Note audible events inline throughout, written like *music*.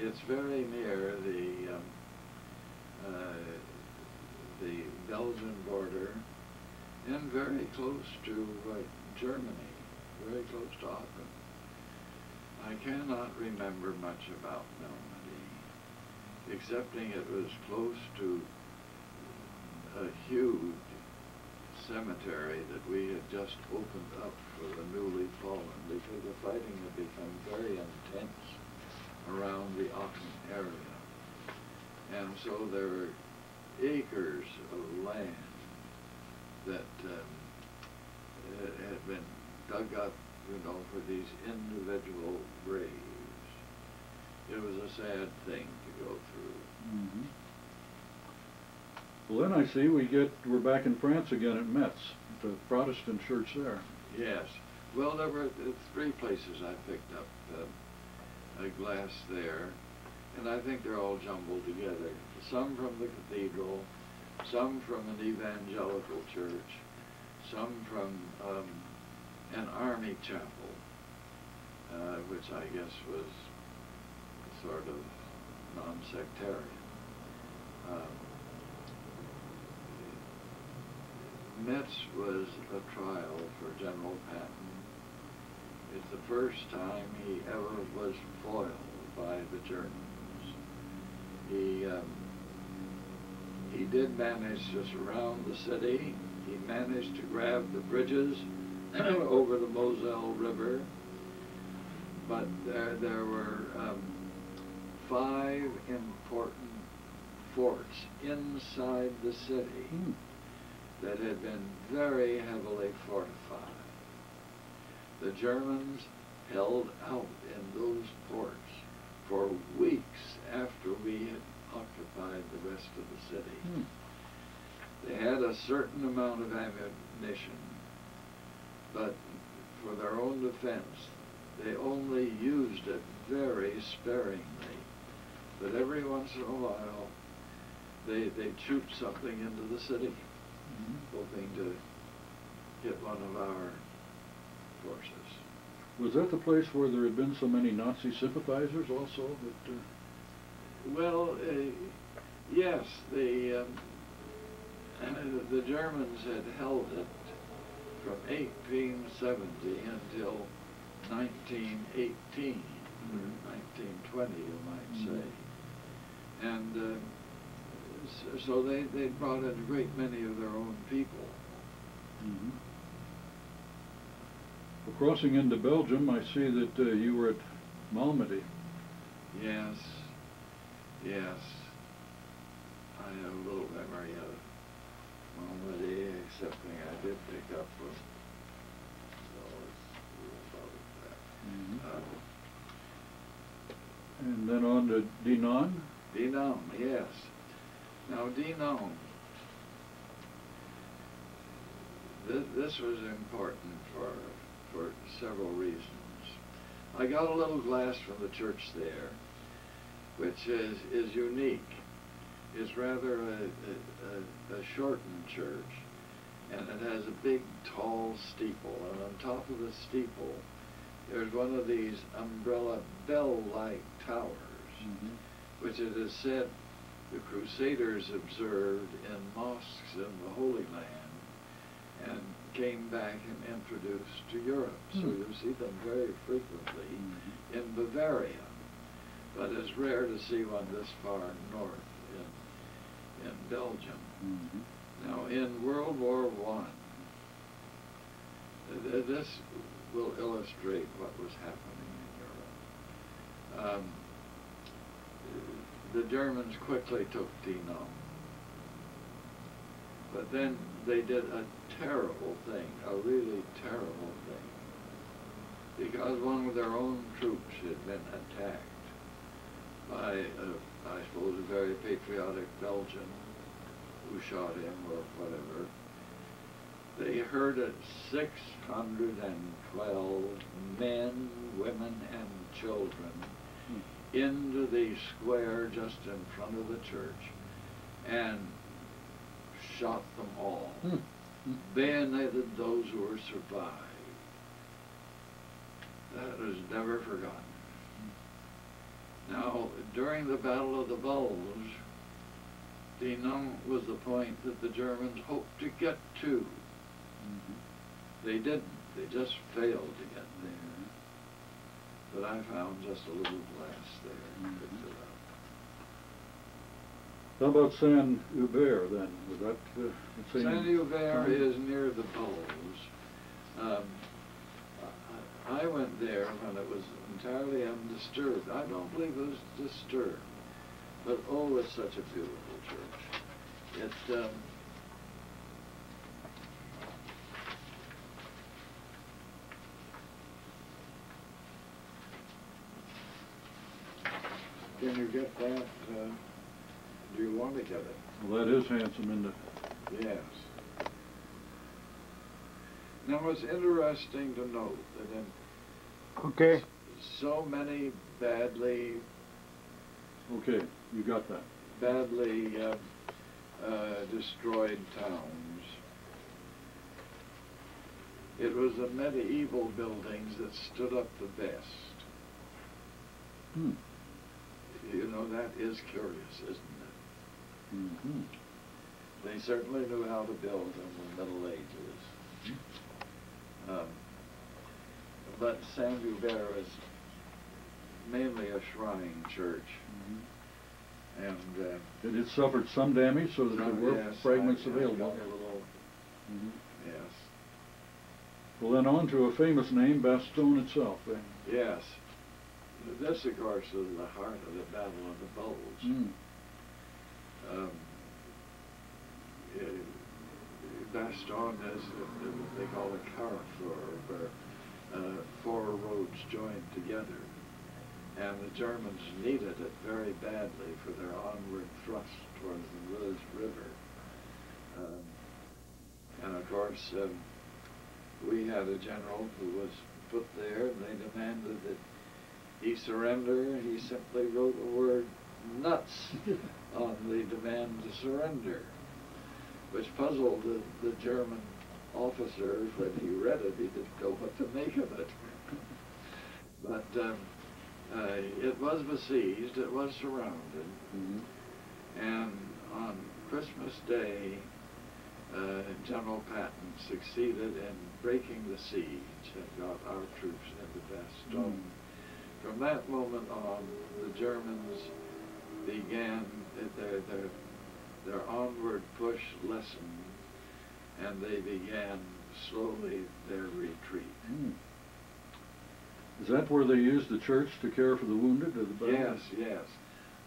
It's very near the, um, uh, the Belgian border and very close to uh, Germany, very close to Aachen. I cannot remember much about Normandy, excepting it was close to a huge cemetery that we had just opened up for the newly fallen because the fighting had become very intense around the Aachen area. And so there were acres of land that um, had been dug up, you know, for these individual graves. It was a sad thing to go through. Mhm. Well, then I see we get, we're back in France again at Metz, the Protestant church there. Yes. Well, there were uh, three places I picked up uh, a glass there, and I think they're all jumbled together. Some from the cathedral, some from an evangelical church, some from um, an army chapel, uh, which I guess was sort of non-sectarian. Um, Metz was a trial for General Patton. It's the first time he ever was foiled by the Germans. He um, he did manage to surround the city. He managed to grab the bridges *clears throat* over the Moselle River. But there there were um, five important forts inside the city Hmm. that had been very heavily fortified. The Germans held out in those forts for weeks after we had occupied the rest of the city. Hmm. They had a certain amount of ammunition, but for their own defense, they only used it very sparingly. But every once in a while, they, they shoot something into the city Mhm. hoping to hit one of our Was that the place where there had been so many Nazi sympathizers also that, uh, Well, uh, yes, the, um, *clears throat* the Germans had held it from 1870 until 1918, or 1920, you might Mhm. say. And uh, so they, they brought in a great many of their own people. Mhm. Well, crossing into Belgium, I see that uh, you were at Malmedy. Yes, yes. I have a little memory of Malmedy, excepting I did pick up it's about that. Uh, And then on to Dinant. Dinant, yes. Now Dinant, this, this was important for, for several reasons. I got a little glass from the church there, which is, is unique. It's rather a, a, a, a shortened church, and it has a big, tall steeple, and on top of the steeple, there's one of these umbrella bell-like towers mm-hmm. which it is said the Crusaders observed in mosques in the Holy Land and came back and introduced to Europe. So Hmm. you see them very frequently Mhm. in Bavaria, but it's rare to see one this far north in, in Belgium. Mhm. Now, in World War One, th- th- this will illustrate what was happening in Europe. Um, the Germans quickly took Dinant, but then they did a terrible thing, a really terrible thing, because one of their own troops had been attacked by, a, I suppose, a very patriotic Belgian who shot him or whatever. They herded 612 men, women, and children hmm. into the square just in front of the church. And shot them all. Hmm. Hmm. Bayoneted those who were survived. That is never forgotten. Now, during the Battle of the Bulge, Dinant was the point that the Germans hoped to get to. They didn't. They just failed to get there. But I found just a little glass there it up. How about Saint Hubert then? Was that uh, the Hubert time? is near the Bulge. Um, I I went there when it was entirely undisturbed. I don't believe it was disturbed. But oh, it's such a beautiful church. It, um, Can you get that? Uh, do you want to get it? Well, that is handsome, isn't it? Yes. Now, it's interesting to note that in Okay. so many badly, Okay, you got that. badly uh, uh, destroyed towns, it was the medieval buildings that stood up the best. Hmm. You know, that is curious, isn't it? Mm-hmm. They certainly knew how to build in the Middle Ages. Um, but Saint Hubert is mainly a shrine church, and uh, It had suffered some damage so that there were yes, fragments I- available. little- Mhm. yes, Well, then on to a famous name, Bastogne itself. eh? yes. This, of course, is the heart of the Battle of the Bulge. Mm. Um, Bastogne is, uh, they call it carrefour, where uh, four roads joined together. And the Germans needed it very badly for their onward thrust towards the Meuse River. Um, and of course, um, we had a general who was put there, and they demanded that he surrender. He simply wrote the word nuts *laughs* on the demand to surrender, which puzzled the, the German officer when he read it. He didn't know what to make of it. *laughs* but um, uh, it was besieged, it was surrounded, Mhm. and on Christmas Day, uh, General Patton succeeded in breaking the siege and got our troops into Bastogne. From that moment on, the Germans began their, their, their onward push lessened, and they began slowly their retreat. Mm. Is that where they used the church to care for the wounded of the? Yes, yes.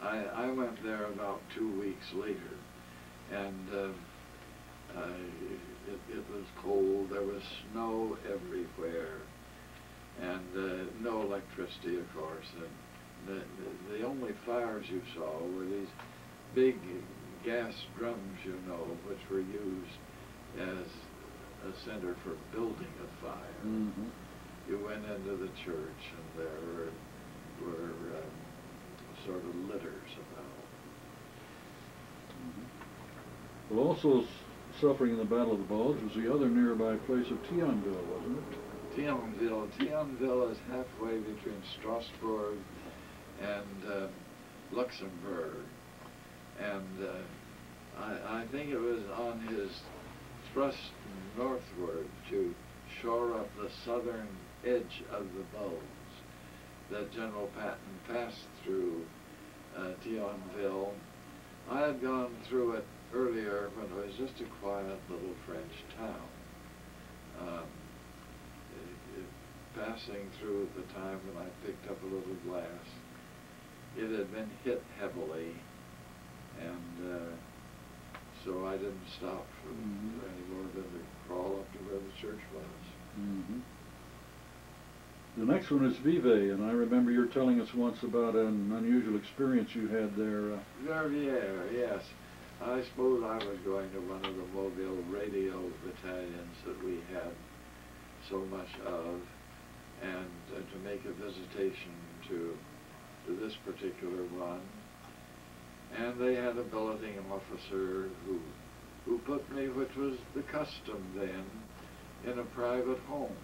I, I went there about two weeks later, and uh, it, it was cold. There was snow everywhere, and uh, no electricity, of course. And the, the, the only fires you saw were these big gas drums, you know, which were used as a center for building a fire Mhm. you went into the church and there were, were um, sort of litters about. Well, also suffering in the Battle of the Bulge was the other nearby place of Thionville, wasn't it? Thionville, Thionville is halfway between Strasbourg and uh, Luxembourg. And uh, I, I think it was on his thrust northward to shore up the southern edge of the Bulge that General Patton passed through uh. I had gone through it earlier when it was just a quiet little French town. Um, it- it- passing through at the time when I picked up a little glass, it had been hit heavily, and uh, so I didn't stop for Mhm. any more than to crawl up to where the church was. Mm-hmm. The next one is Vive, and I remember you were telling us once about an unusual experience you had there. Uh, Verviers, yes. I suppose I was going to one of the Mobile radio battalions that we had so much of, and uh, to make a visitation to, to this particular one. And they had a billeting officer who, who put me, which was the custom then, in a private home.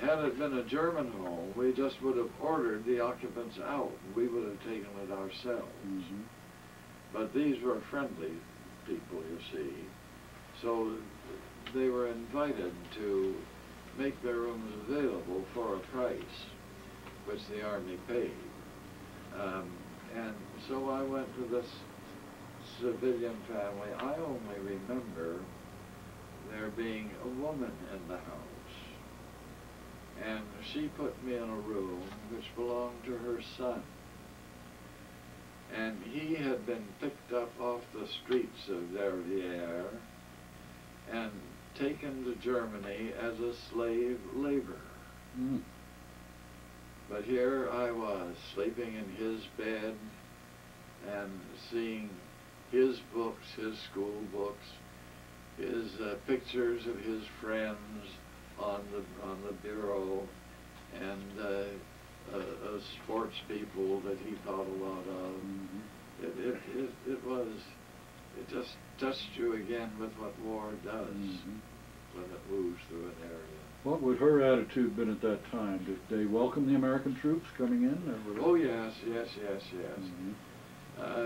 had it been a German home, we just would have ordered the occupants out. We would have taken it ourselves. Mhm. But these were friendly people, you see. So they were invited to make their rooms available for a price, which the Army paid. Um, and so I went to this civilian family. I only remember there being a woman in the house. And she put me in a room which belonged to her son and he had been picked up off the streets of Verviers and taken to Germany as a slave laborer. Mm. But here I was, sleeping in his bed and seeing his books, his school books, his uh, pictures of his friends on the on the bureau, and uh, uh, uh, sports people that he thought a lot of. Mhm. It, it, it, it was, it just touched you again with what war does Mhm. when it moves through an area. What would her attitude been at that time? Did they welcome the American troops coming in? or were they- Oh, yes, yes, yes, yes. Mhm.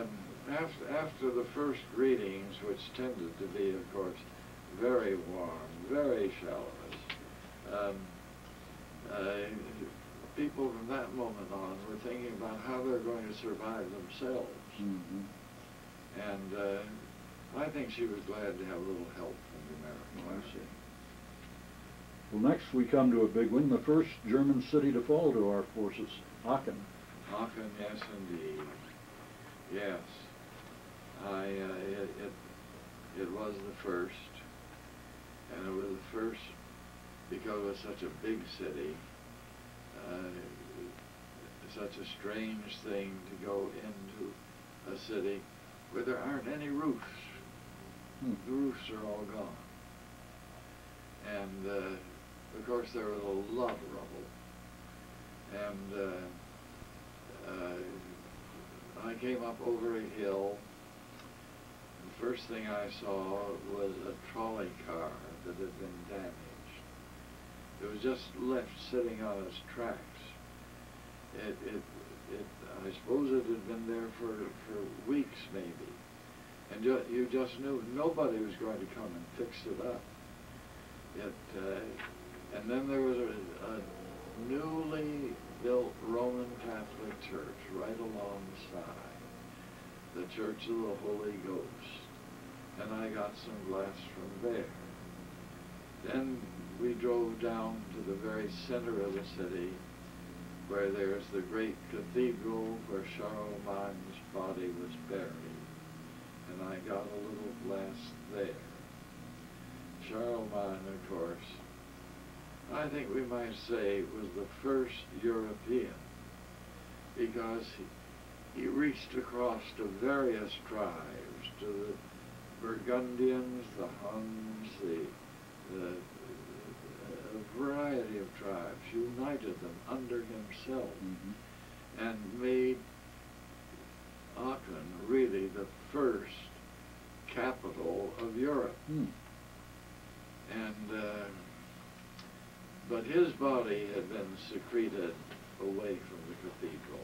Um, after, after the first greetings, which tended to be, of course, very warm, very chivalrous, um, uh, people from that moment on were thinking about how they're going to survive themselves. Mhm. And uh, I think she was glad to have a little help from the American I Army. Well, next we come to a big one, the first German city to fall to our forces, Aachen. Aachen, yes, indeed. Yes. I, uh, it, it, it was the first, and it was the first because it was such a big city, uh, such a strange thing to go into a city where there aren't any roofs. Hmm. The roofs are all gone. And, uh, of course, there was a lot of rubble. And, uh, uh, I came up over a hill. The first thing I saw was a trolley car that had been damaged. It was just left sitting on its tracks. It, it, it, I suppose it had been there for, for weeks maybe. And ju- you just knew nobody was going to come and fix it up. It, uh, and then there was a, a newly built Roman Catholic church right alongside, the Church of the Holy Ghost. And I got some glass from there. Then we drove down to the very center of the city where there's the great cathedral where Charlemagne's body was buried. And I got a little glass there. Charlemagne, of course, I think we might say was the first European because he, he reached across to various tribes, to the Burgundians, the Huns, the, the a variety of tribes, united them under himself Mhm. and made Aachen really the first capital of Europe. Hmm. And, uh, but his body had been secreted away from the cathedral.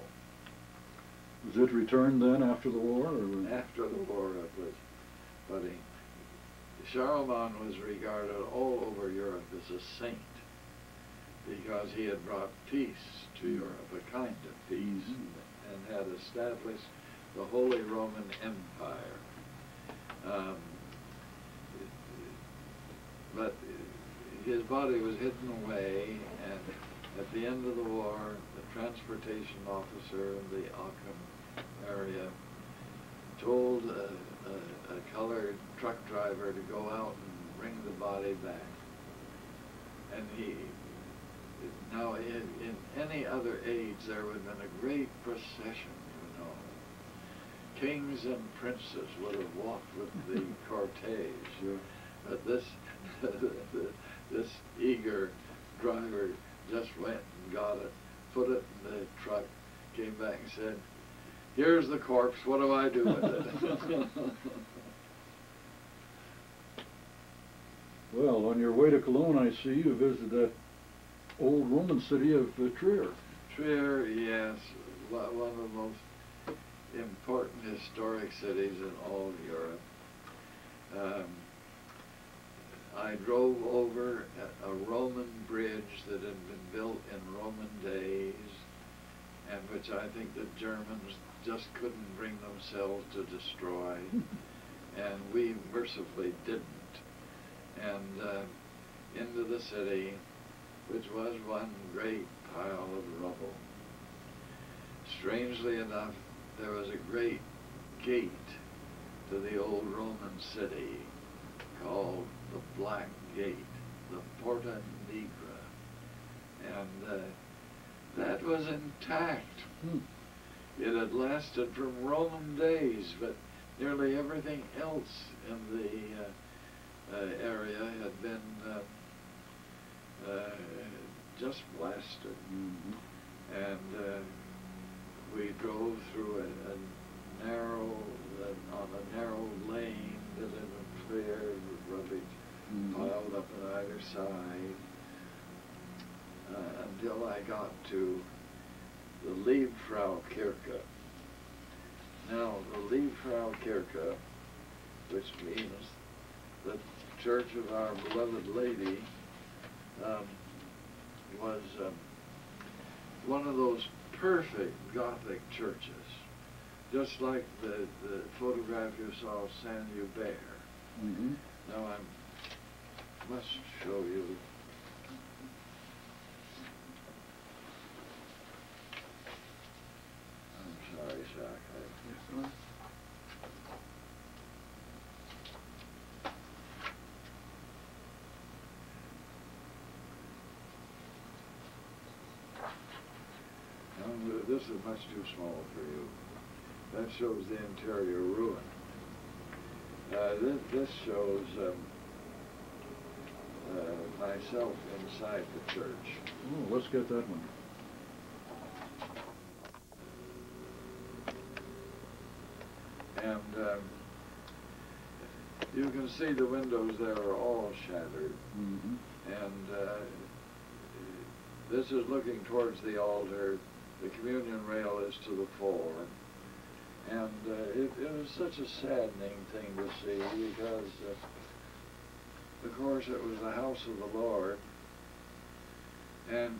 Was it returned then after the war? Or? After the war, it was, but he, Charlemagne was regarded all over Europe as a saint because he had brought peace to Europe, a kind of peace, Mhm. and had established the Holy Roman Empire. Um, but his body was hidden away, and at the end of the war, the transportation officer in the Aachen area told a, a, a colored truck driver to go out and bring the body back. And he, now in, in any other age there would have been a great procession, you know. Kings and princes would have walked with the *laughs* cortege. Sure. But this, *laughs* this eager driver just went and got it, put it in the truck, came back and said, here's the corpse, what do I do with it? *laughs* Well, on your way to Cologne, I see you visited that old Roman city of uh, Trier. Trier, yes, one one of the most important historic cities in all of Europe. Um, I drove over a, Roman bridge that had been built in Roman days, and which I think the Germans just couldn't bring themselves to destroy, *laughs* and we mercifully didn't. And uh, into the city, which was one great pile of rubble. Strangely enough, there was a great gate to the old Roman city called the Black Gate, the Porta Nigra. And uh, that was intact. Hmm. It had lasted from Roman days, but nearly everything else in the uh, uh, area had been uh, uh, just blasted. Mhm. And uh, we drove through a, a narrow, uh, on a narrow lane that had been cleared rubbish Piled up on either side uh, until I got to the Liebfrau Kirche. Now, the Liebfrau Kirche, which means the Church of Our Beloved Lady, um, was um, one of those perfect Gothic churches, just like the, the photograph you saw of Saint Hubert. Mhm. Now I must show you. I'm sorry, Zach. I- Um, this is much too small for you. That shows the interior ruin. Uh, this, this shows um, myself inside the church. Oh, let's get that one. And um, you can see the windows there are all shattered. Mhm. And uh, this is looking towards the altar. The communion rail is to the fore. And uh, it, it was such a saddening thing to see because, uh, of course, it was the house of the Lord. And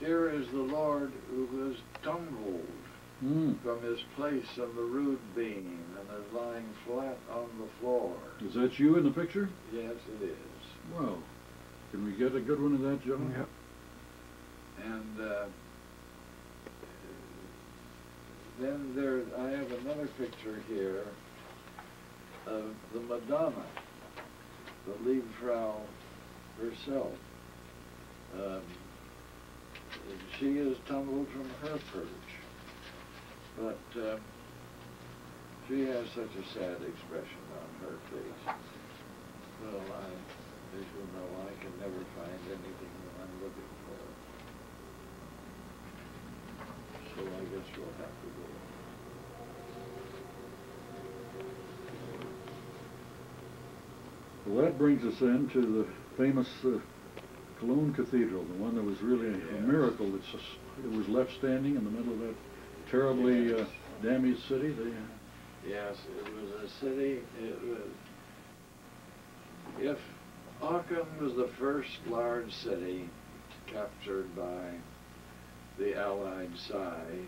here is the Lord who was tumbled Mm. from his place on the rood beam and is lying flat on the floor. Is that you in the picture? Yes, it is. Well, can we get a good one of that, John? Yep. And uh, then there, I have another picture here of the Madonna, the Liebfrau herself. Um, she has tumbled from her perch, but uh, she has such a sad expression on her face. Well, I, as you know, I can never find anything that I'm looking for. So I guess we'll have to go. Well, that brings us then to the famous uh, Cologne Cathedral, the one that was really a Yes. miracle. It's it was left standing in the middle of that terribly uh, damaged city. They, Yes, it was a city, it was, if Aachen was the first large city captured by the Allied side,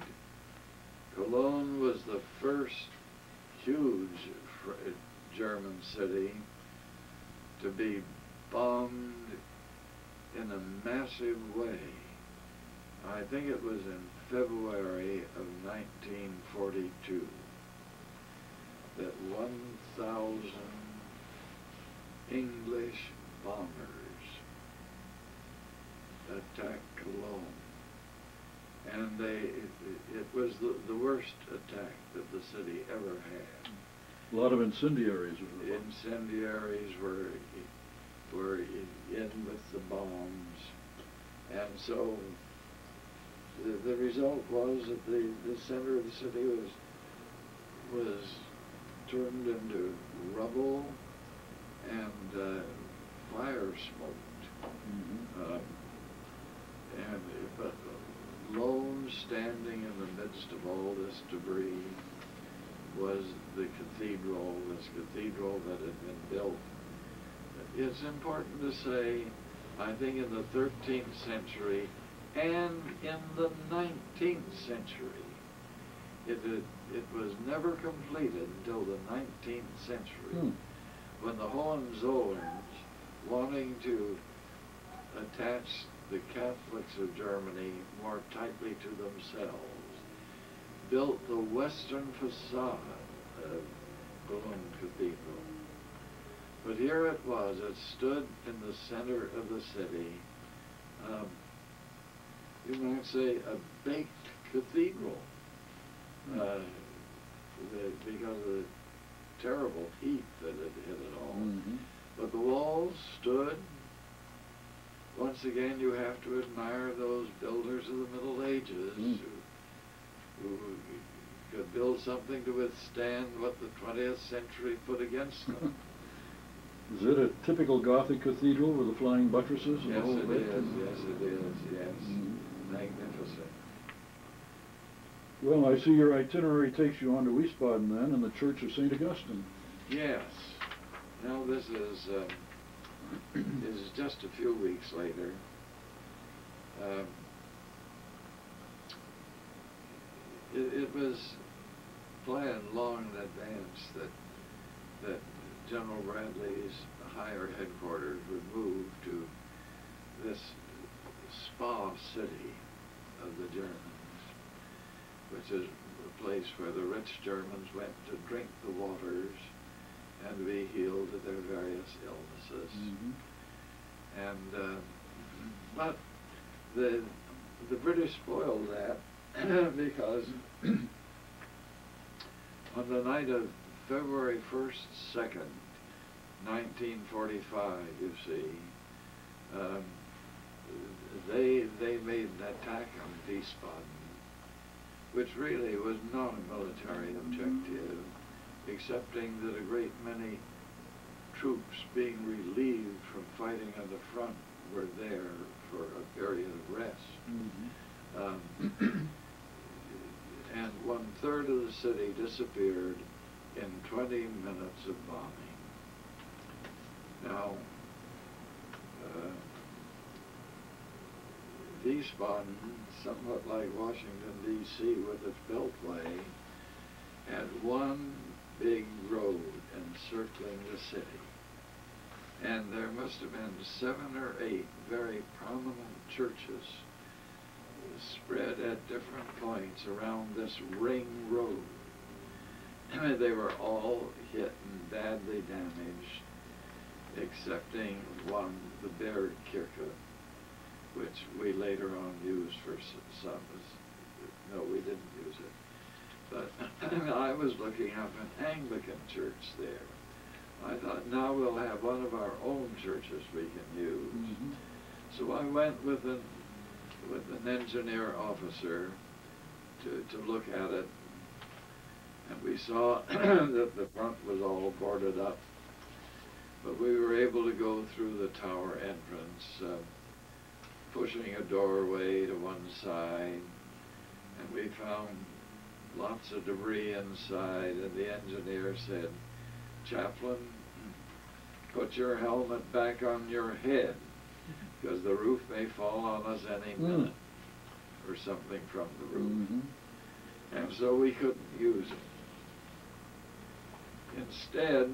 Cologne was the first huge German city to be bombed in a massive way. I think it was in February of 1942 that 1,000 English bombers attacked Cologne. And they, it, it was the, the worst attack that the city ever had. A lot of incendiaries. were. Incendiaries were, were in with the bombs. And so the, the result was that the, the center of the city was, was turned into rubble and uh, fire smoked. Mhm. Um, And, but lone standing in the midst of all this debris was the cathedral, this cathedral that had been built. It's important to say, I think in the 13th century and in the 19th century, it, it, it was never completed until the 19th century, Hmm. when the Hohenzollerns, wanting to attach the Catholics of Germany more tightly to themselves, built the western facade of Cologne Cathedral. But here it was, it stood in the center of the city. Um, you might say a baked cathedral. Hmm. Uh, the, because of the terrible heat that had hit it all. Mhm. But the walls stood. Once again, you have to admire those builders of the Middle Ages Mm. who, who could build something to withstand what the 20th century put against them. *laughs* Is it a typical Gothic cathedral with the flying buttresses and the yes, whole it bit? is. Yes, it is. Yes, Mhm. magnificent. Well, I see your itinerary takes you on to Wiesbaden then, and the Church of St. Augustine. Yes. Now this is um, *clears throat* this is just a few weeks later. Um, it, it was planned long in advance that that General Bradley's higher headquarters would move to this spa city of the Germans, which is a place where the rich Germans went to drink the waters and be healed of their various illnesses. Mhm. And uh, but the the British spoiled that *clears throat* because *clears throat* on the night of February first, second, nineteen forty-five, you see, um, they they made an attack on Wiesbaden, which really was not a military objective, excepting that a great many troops being relieved from fighting on the front were there for a period of rest. Mhm. Um, *clears throat* and one third of the city disappeared in 20 minutes of bombing. Now, uh, Wiesbaden, somewhat like Washington D.C. with its beltway, had one big road encircling the city. And there must have been seven or eight very prominent churches spread at different points around this ring road. And they were all hit and badly damaged, excepting one, the Bergkirche, which we later on used for some. No, we didn't use it. But *laughs* I was looking up an Anglican church there. I thought, now we'll have one of our own churches we can use. Mhm. So I went with an, with an engineer officer to, to look at it. And we saw *clears throat* that the front was all boarded up. But we were able to go through the tower entrance, uh, pushing a doorway to one side. And we found lots of debris inside, and the engineer said, Chaplain, put your helmet back on your head, because the roof may fall on us any Mm. minute, or something from the roof. Mhm. And so we couldn't use it. Instead,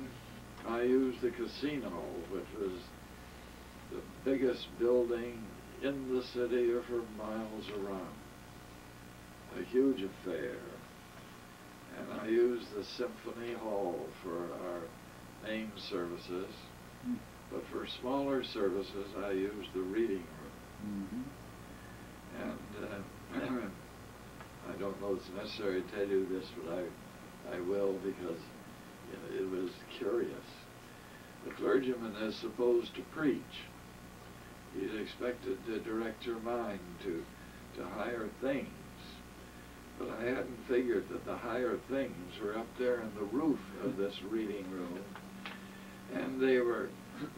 I used the casino, which was the biggest building in the city or for miles around. A huge affair. And I used the Symphony Hall for our main services. Mm. But for smaller services, I use the reading room. Mhm. And uh, *clears throat* I don't know if it's necessary to tell you this, but I, I will because you know, it was curious. The clergyman is supposed to preach. He's expected to direct your mind to, to higher things. But I hadn't figured that the higher things were up there in the roof of this reading room. and they were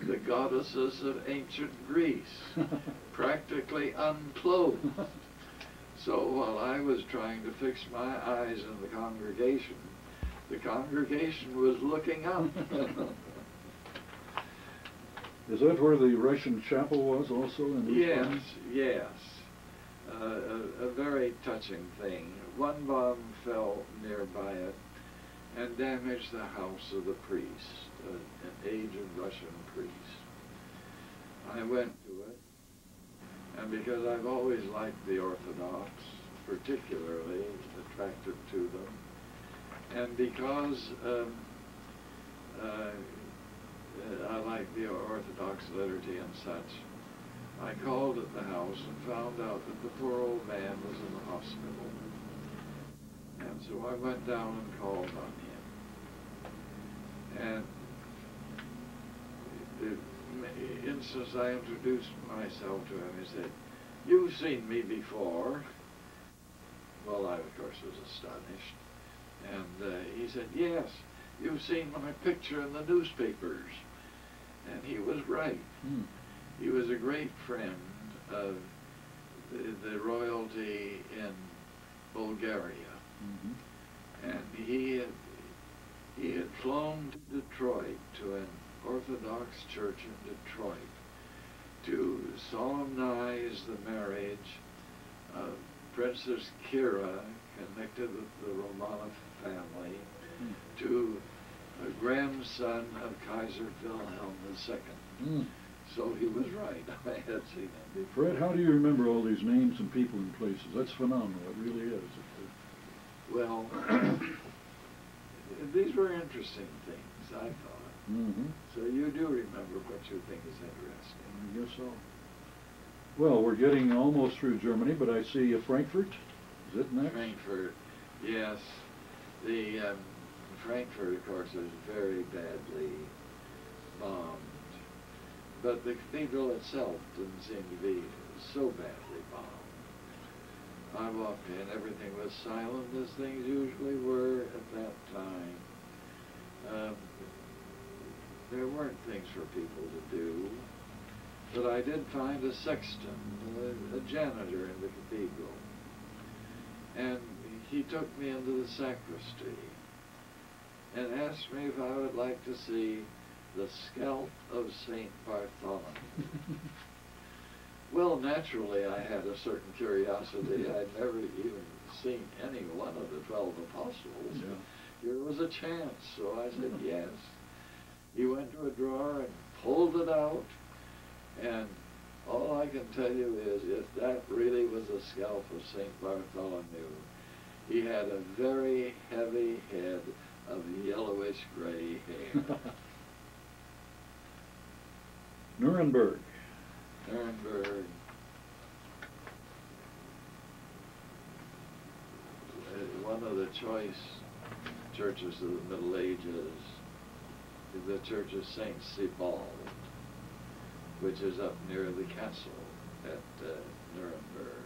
the goddesses of ancient Greece, *laughs* practically unclothed. So while I was trying to fix my eyes in the congregation, the congregation was looking up. *laughs* Is that where the Russian chapel was also in yes, Lyme? yes. Uh, a, a very touching thing. One bomb fell nearby it and damaged the house of the priest, an aged Russian priest. I went to it, and because I've always liked the Orthodox, particularly attracted to them, and because um, uh, I like the Orthodox liturgy and such, I called at the house and found out that the poor old man was in the hospital. And so I went down and called on him. And the instance I introduced myself to him, he said, You've seen me before. Well, I, of course, was astonished. And uh, he said, Yes, you've seen my picture in the newspapers. And he was right. Hmm. He was a great friend of the, the royalty in Bulgaria. Mhm. And he had, he had flown to Detroit to an Orthodox church in Detroit to solemnize the marriage of Princess Kira, connected with the Romanov family, Hmm. to a grandson of Kaiser Wilhelm II. Hmm. So he was right. *laughs* I had seen him before. Fred, how do you remember all these names and people and places? That's phenomenal. It really is. Well, *clears throat* these were interesting things, I thought. Mm-hmm. So you do remember what you think is interesting. I guess so. Well, we're getting almost through Germany, but I see Frankfurt. Is it next? Frankfurt, yes. The um, Frankfurt, of course, is very badly bombed. But the cathedral itself didn't seem to be so badly bombed. I walked in, everything was silent as things usually were at that time. Um, there weren't things for people to do, but I did find a sexton, a, a janitor in the cathedral. And he took me into the sacristy and asked me if I would like to see the scalp of Saint Bartholomew. *laughs* Well, naturally, I had a certain curiosity. I'd never even seen any one of the twelve apostles. Yeah. Here was a chance, so I said *laughs* yes. He went to a drawer and pulled it out, and all I can tell you is if that really was the scalp of St. Bartholomew, he had a very heavy head of yellowish gray hair. *laughs* Nuremberg. Nuremberg. One of the choice churches of the Middle Ages the Church of Saint Sebald, which is up near the castle at uh, Nuremberg.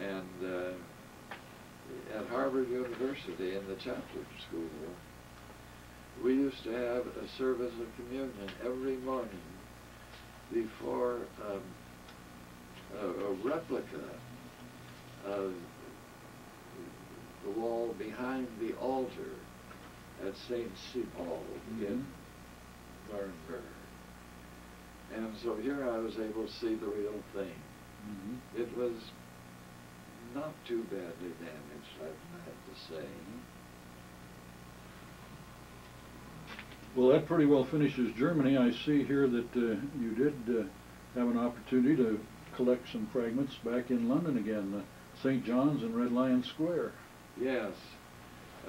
And uh, at Harvard University in the chaplain school, we used to have a service of communion every morning before um, a, a replica of the wall behind the altar at St. Sebald in Mhm. Nuremberg. And so here I was able to see the real thing. Mhm. It was not too badly damaged, I have to say. Well, that pretty well finishes Germany. I see here that uh, you did uh, have an opportunity to collect some fragments back in London again, uh, St. John's and Red Lion Square. Yes.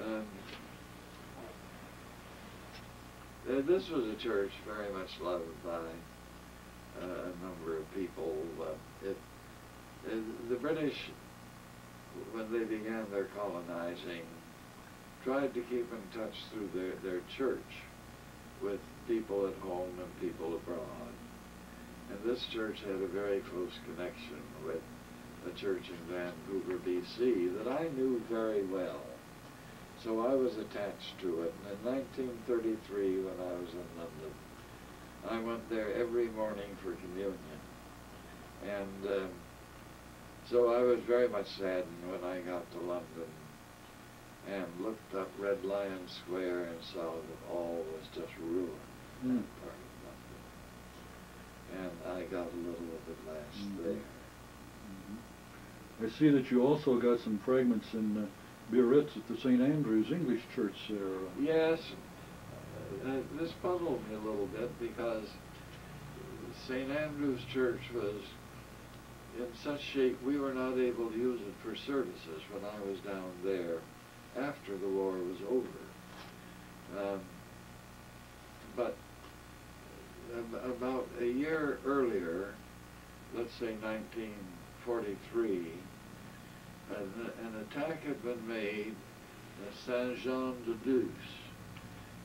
Um, this was a church very much loved by uh, a number of people. It, uh, the British, when they began their colonizing, tried to keep in touch through their, their church with people at home and people abroad. And this church had a very close connection with a church in Vancouver, BC that I knew very well. So I was attached to it. And in 1933, when I was in London, I went there every morning for communion. And um, so I was very much saddened when I got to London and looked up Red Lion Square and saw that all was just ruined Mm. that part of London. And I got a little of it last Mhm. there. I see that you also got some fragments in uh, Biarritz at the St. Andrew's English Church there. Yes, uh, this puzzled me a little bit because St. Andrew's Church was in such shape we were not able to use it for services when I was down there after the war was over. Um, but about a year earlier, let's say 1943, an, an attack had been made at Saint-Jean-de-Luz,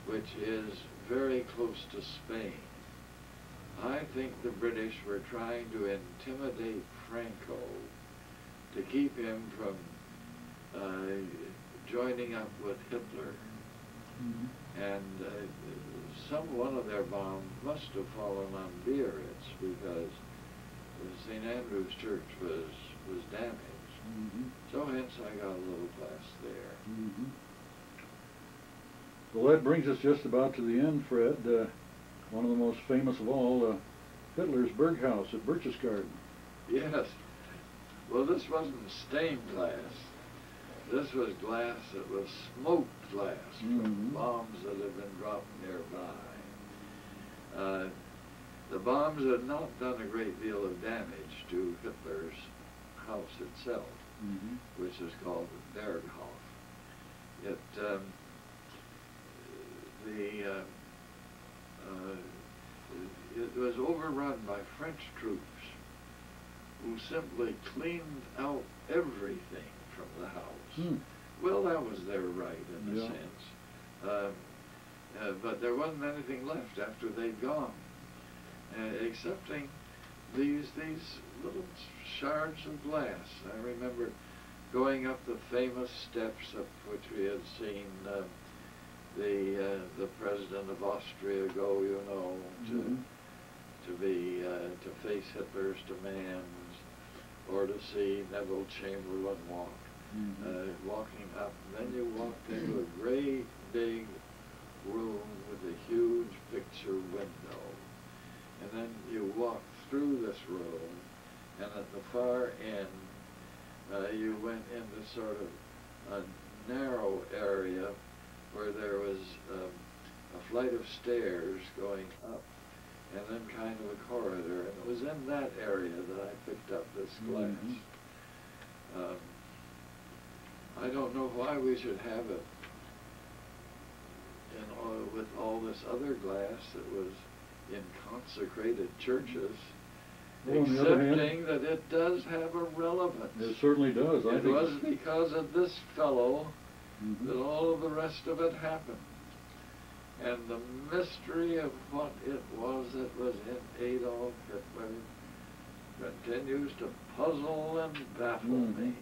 which is very close to Spain. I think the British were trying to intimidate Franco to keep him from uh, joining up with Hitler. And uh, some one of their bombs must have fallen on Biarritz because the St. Andrew's Church was was damaged. Mhm. So hence I got a little glass there. Mhm. Well, that brings us just about to the end, Fred. Uh, one of the most famous of all, uh, Hitler's Berghaus at Berchtesgaden. Yes. Well, this wasn't stained glass. This was glass that was smoked glass from Mhm. bombs that had been dropped nearby. Uh, the bombs had not done a great deal of damage to Hitler's house itself, Mhm. which is called the Berghof. It, um, the, uh, uh, it was overrun by French troops who simply cleaned out everything from the house. Hmm. Well, that was their right in a Yeah. sense. Um, uh, but there wasn't anything left after they'd gone, uh, excepting these these little shards of glass. I remember going up the famous steps up which we had seen uh, the uh, the president of Austria go, you know, to Mhm. to be uh, to face Hitler's demands, or to see Neville Chamberlain walk Mhm. uh, walking up. Then you walked into a great big room with a huge picture window. And then you walked through this room, and at the far end, uh, you went into sort of a narrow area where there was um, a flight of stairs going up, and then kind of a corridor. And it was in that area that I picked up this glass. Mhm. Um, I don't know why we should have it in all, with all this other glass that was in consecrated churches, accepting that it does have a relevance. It certainly does. I It was because of this fellow Mhm. that all of the rest of it happened. And the mystery of what it was that was in Adolf Hitler continues to puzzle and baffle Mhm. me.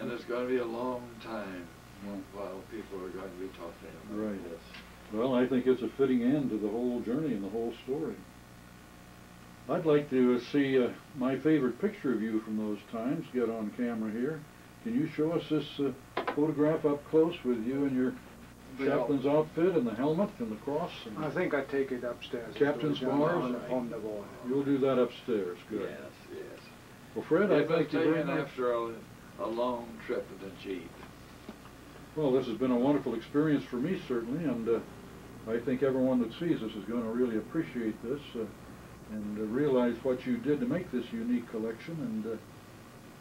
And it's going to be a long time Well, while people are going to be talking about Right. this. Well, I think it's a fitting end to the whole journey and the whole story. I'd like to uh, see uh, my favorite picture of you from those times get on camera here. Can you show us this uh, photograph up close with you and your Bill. chaplain's outfit and the helmet and the cross? I think I take it upstairs. Captain's It bars? on- On the wall. you'll do that upstairs. Good. Yes, yes. Well, Fred, I It was thank you very taken much. after a, a long trip in the Jeep. Well, this has been a wonderful experience for me, certainly, and uh, I think everyone that sees this is going to really appreciate this uh, and uh, realize what you did to make this unique collection and uh,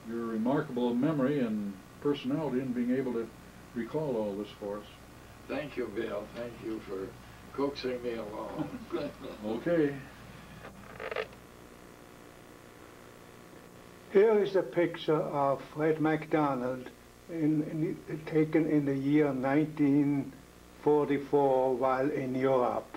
your remarkable memory and personality in being able to recall all this for us. Thank you, Bill. Thank you for coaxing me along. *laughs* Okay. Here is a picture of Fred MacDonald in, in, taken in the year 1944 while in Europe.